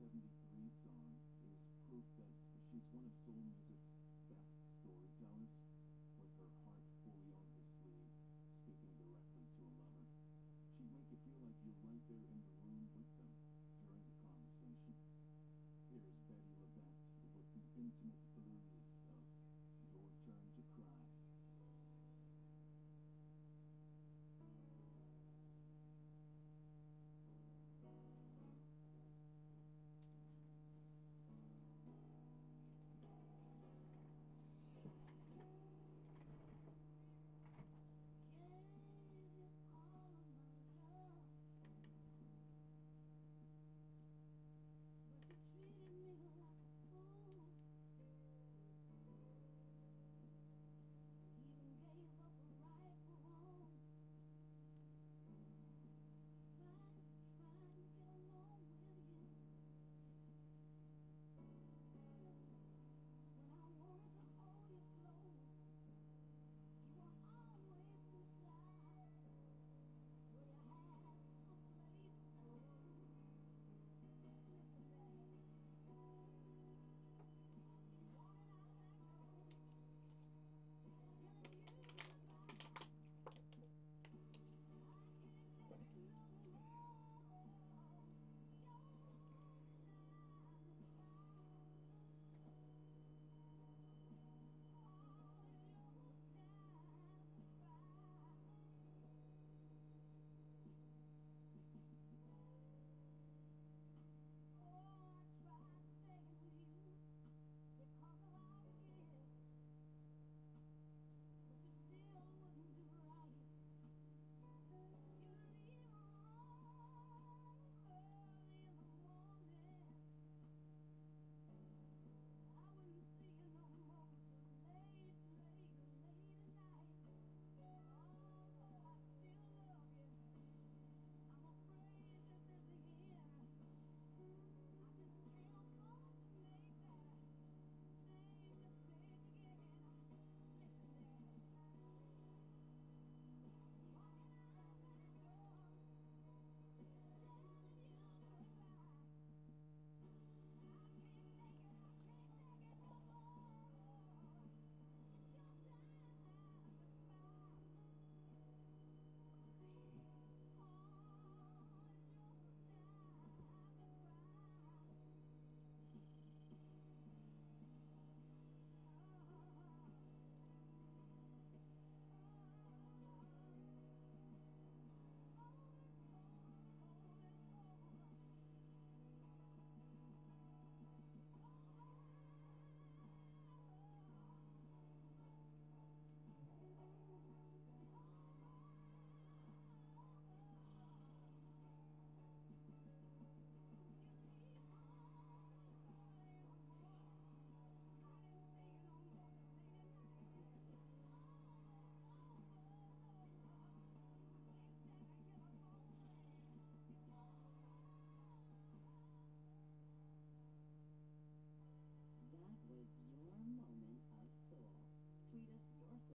73 song is proof that she's one of soul music's best storytellers, with her heart fully on her sleeve, speaking directly to a lover. She'd make you feel like you're right there in the room with them during the conversation. Here's Bettye LaVette with the intimate